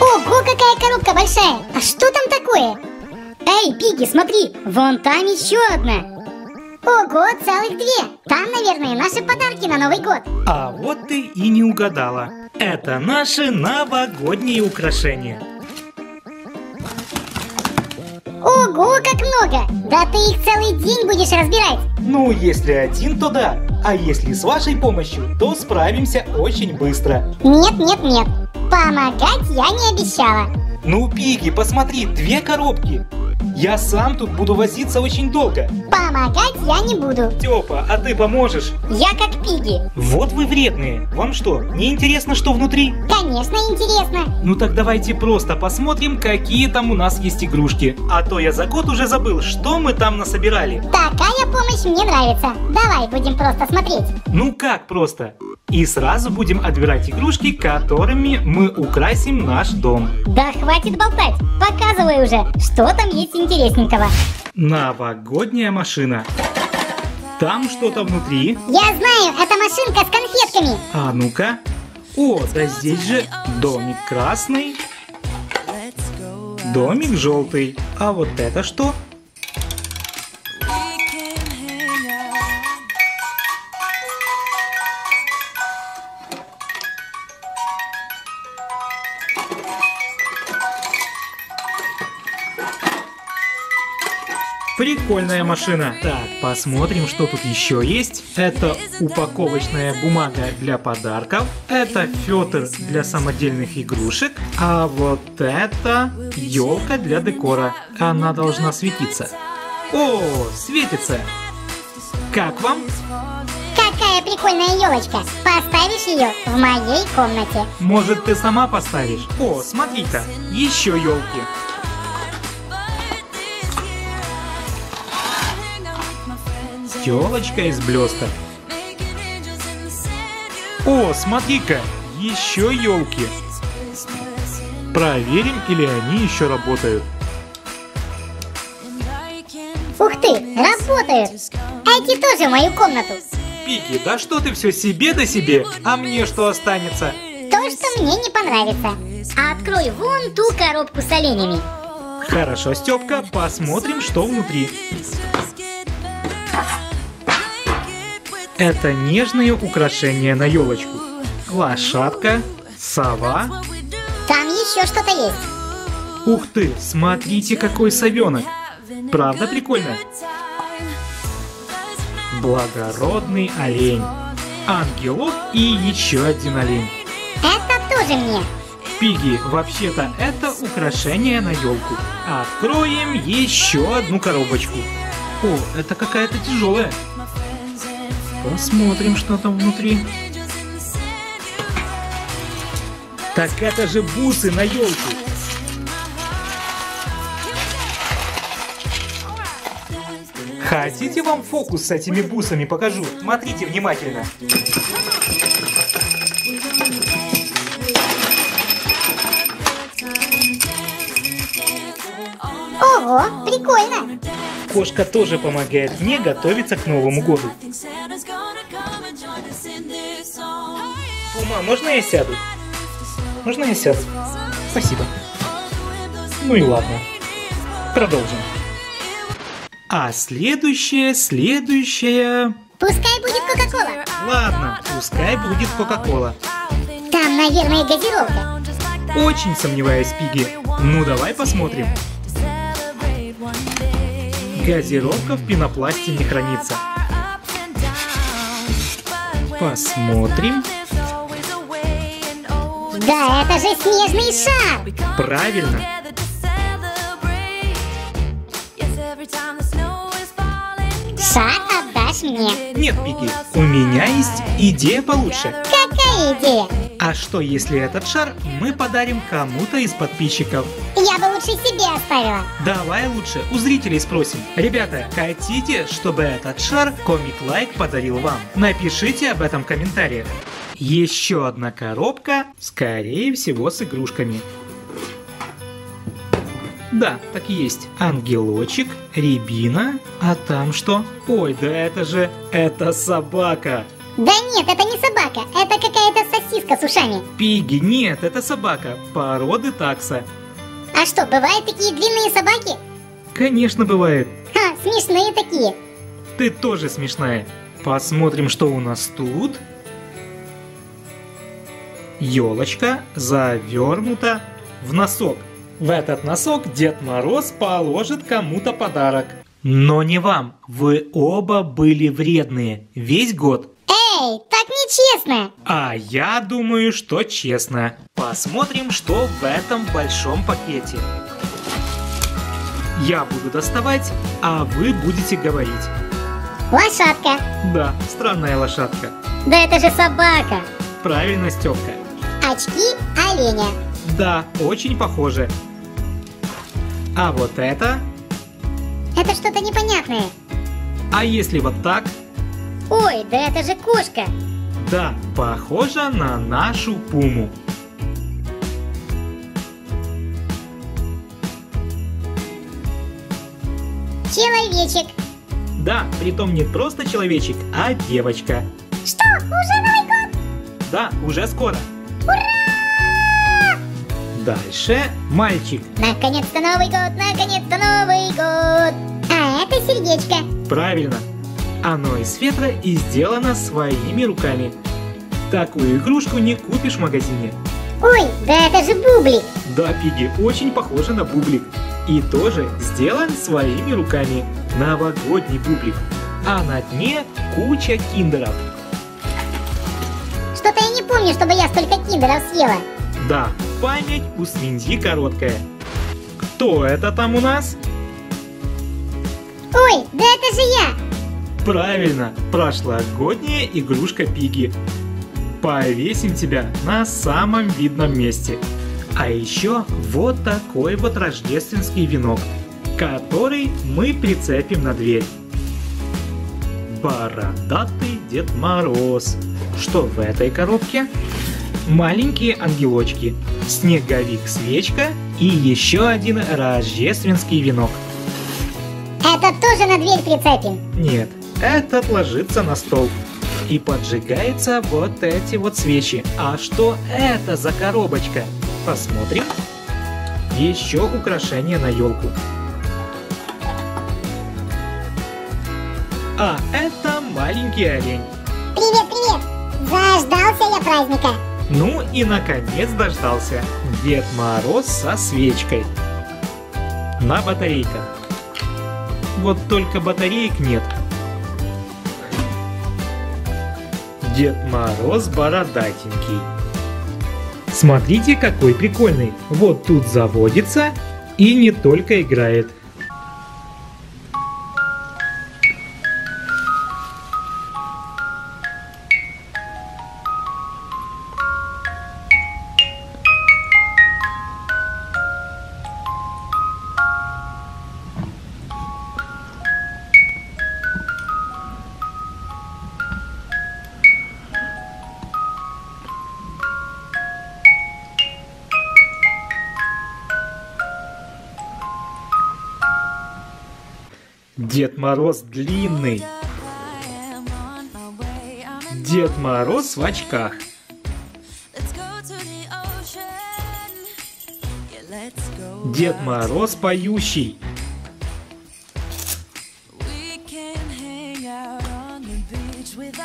Ого, какая коробка большая! А что там такое? Эй, Пиги, смотри, вон там еще одна. Ого, целых две. Там, наверное, наши подарки на Новый год. А вот ты и не угадала. Это наши новогодние украшения. Ого, как много! Да ты их целый день будешь разбирать. Ну, если один, то да. А если с вашей помощью, то справимся очень быстро. Нет, нет, нет. Помогать я не обещала. Ну, Пиги, посмотри, две коробки. Я сам тут буду возиться очень долго. Помогать я не буду. Тёпа, а ты поможешь? Я как Пиги. Вот вы вредные. Вам что, не интересно, что внутри? Конечно, интересно. Ну так давайте просто посмотрим, какие там у нас есть игрушки. А то я за год уже забыл, что мы там насобирали. Такая помощь мне нравится. Давай будем просто смотреть. Ну как просто? И сразу будем отбирать игрушки, которыми мы украсим наш дом. Да хватит болтать. Показывай уже, что там есть интересненького. Новогодняя машина. Там что-то внутри. Я знаю, это машинка с конфетками. А ну-ка. О, да здесь же домик красный, домик желтый. А вот это что? Прикольная машина. Так, посмотрим, что тут еще есть. Это упаковочная бумага для подарков. Это фетр для самодельных игрушек. А вот это елка для декора. Она должна светиться. О, светится. Как вам? Какая прикольная елочка. Поставишь ее в моей комнате. Может, ты сама поставишь? О, смотри-ка, еще елки. Елочка из блесток. О, смотри-ка, еще елки. Проверим, или они еще работают. Ух ты, работают. Эти тоже в мою комнату. Пики, да что ты все себе да себе, а мне что останется? То, что мне не понравится. А открой вон ту коробку с оленями. Хорошо, Степка, посмотрим, что внутри. Это нежные украшения на елочку. Лошадка, сова. Там еще что-то есть. Ух ты, смотрите, какой совенок. Правда прикольно? Благородный олень. Ангелок и еще один олень. Это тоже мне. Пиги, вообще-то это украшение на елку. Откроем еще одну коробочку. О, это какая-то тяжелая. Посмотрим, что там внутри. Так это же бусы на елку. Хотите вам фокус с этими бусами покажу? Смотрите внимательно. Ого, прикольно. Кошка тоже помогает мне готовиться к Новому году. Ума, можно я сяду? Можно я сяду? Спасибо. Ну и ладно. Продолжим. А следующее, следующее... Пускай будет Кока-Кола. Ладно, пускай будет Кока-Кола. Там, наверное, газировка. Очень сомневаюсь, Пиги. Ну давай посмотрим. Газировка в пенопласте не хранится. Посмотрим. Да, это же снежный шар. Правильно. Шар отдашь мне. Нет, Пиги, у меня есть идея получше. Какая идея? А что, если этот шар мы подарим кому-то из подписчиков? Я бы лучше себе оставила. Давай лучше у зрителей спросим. Ребята, хотите, чтобы этот шар Комик Лайк подарил вам? Напишите об этом в комментариях. Еще одна коробка, скорее всего, с игрушками. Да, так и есть. Ангелочек, рябина, а там что? Ой, да это же... Это собака. Да нет, это не собака, это какая-то сосиска с ушами. Пиги, нет, это собака. Породы такса. А что, бывают такие длинные собаки? Конечно, бывает. Ха, смешные такие. Ты тоже смешная. Посмотрим, что у нас тут. Елочка завернута в носок. В этот носок Дед Мороз положит кому-то подарок. Но не вам. Вы оба были вредные весь год. Эй, так нечестно. А я думаю, что честно. Посмотрим, что в этом большом пакете. Я буду доставать, а вы будете говорить. Лошадка. Да, странная лошадка. Да это же собака. Правильно, Степка. Очки оленя. Да, очень похоже. А вот это? Это что-то непонятное. А если вот так? Ой, да это же кошка. Да, похоже на нашу пуму. Человечек. Да, притом не просто человечек, а девочка. Что, уже Новый год? Да, уже скоро. Дальше мальчик. Наконец-то Новый год, наконец-то Новый год. А это сердечко. Правильно. Оно из фетра и сделано своими руками. Такую игрушку не купишь в магазине. Ой, да это же бублик. Да, Пиги очень похоже на бублик. И тоже сделан своими руками. Новогодний бублик. А на дне куча киндеров. Что-то я не помню, чтобы я столько киндеров съела. Да, память у свиньи короткая. Кто это там у нас? Ой, да это же я. Правильно, прошлогодняя игрушка Пиги. Повесим тебя на самом видном месте. А еще вот такой вот рождественский венок, который мы прицепим на дверь. Бородатый Дед Мороз. Что в этой коробке? Маленькие ангелочки, снеговик-свечка и еще один рождественский венок. Это тоже на дверь прицепим. Нет, этот ложится на стол. И поджигаются вот эти вот свечи. А что это за коробочка? Посмотрим. Еще украшение на елку. А это маленький олень. Привет, привет. Заждался я праздника. Ну и наконец дождался. Дед Мороз со свечкой. На батарейках. Вот только батареек нет. Дед Мороз бородатенький. Смотрите, какой прикольный. Вот тут заводится и не только играет. Дед Мороз длинный. Дед Мороз в очках. Дед Мороз поющий.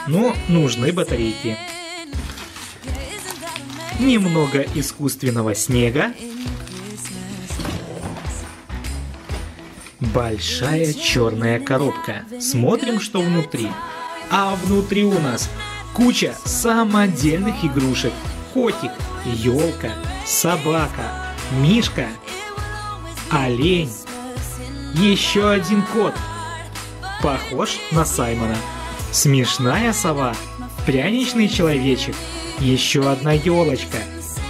Но нужны батарейки. Немного искусственного снега. Большая черная коробка. Смотрим, что внутри. А внутри у нас куча самодельных игрушек. Котик, елка, собака, мишка, олень. Еще один кот. Похож на Саймона. Смешная сова, пряничный человечек, еще одна елочка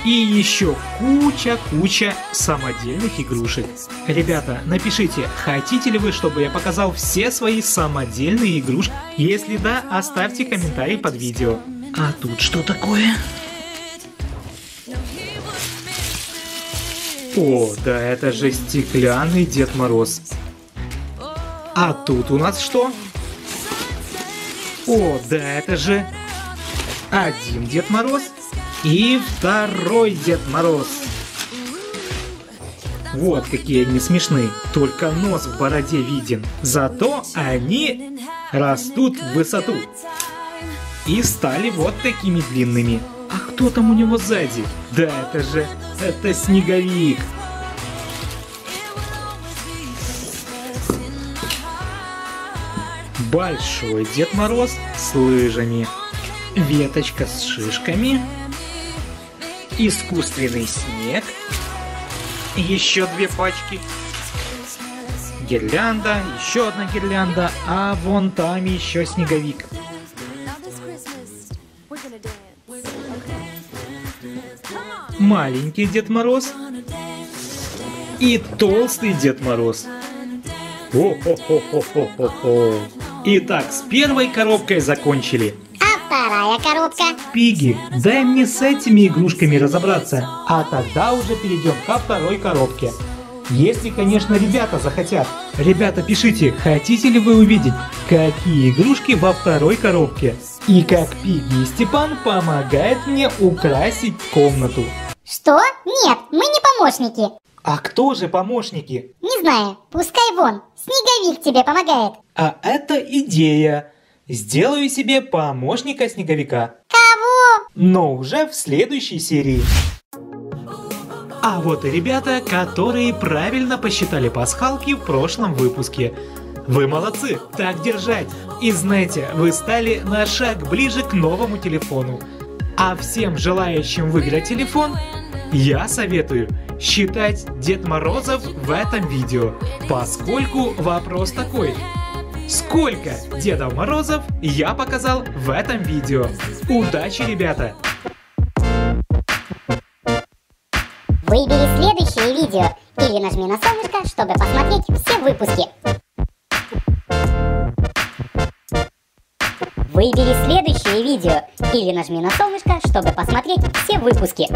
и еще куча-куча самодельных игрушек. Ребята, напишите, хотите ли вы, чтобы я показал все свои самодельные игрушки? Если да, оставьте комментарий под видео. А тут что такое? О, да это же стеклянный Дед Мороз. А тут у нас что? О, да это же один Дед Мороз и второй Дед Мороз. Вот какие они смешные, только нос в бороде виден. Зато они растут в высоту и стали вот такими длинными. А кто там у него сзади? Да это же, это снеговик. Большой Дед Мороз с лыжами. Веточка с шишками. Искусственный снег. Еще две пачки. Гирлянда, еще одна гирлянда, а вон там еще снеговик. Маленький Дед Мороз и толстый Дед Мороз. О-хо-хо-хо-хо-хо. Итак, с первой коробкой закончили. Вторая коробка? Пиги, дай мне с этими игрушками разобраться, а тогда уже перейдем ко второй коробке. Если, конечно, ребята захотят. Ребята, пишите, хотите ли вы увидеть, какие игрушки во второй коробке. И как Пиги и Степан помогает мне украсить комнату. Что? Нет, мы не помощники. А кто же помощники? Не знаю, пускай вон. Снеговик тебе помогает. А это идея. Сделаю себе помощника снеговика. Кого? но уже в следующей серии. А вот и ребята, которые правильно посчитали пасхалки в прошлом выпуске. Вы молодцы, так держать. И знаете, вы стали на шаг ближе к новому телефону. А всем желающим выиграть телефон, я советую считать Дед Морозов в этом видео, поскольку вопрос такой. Сколько Дедов Морозов я показал в этом видео? Удачи, ребята! Выбери следующее видео или нажми на солнышко, чтобы посмотреть все выпуски. Выбери следующее видео или нажми на солнышко, чтобы посмотреть все выпуски.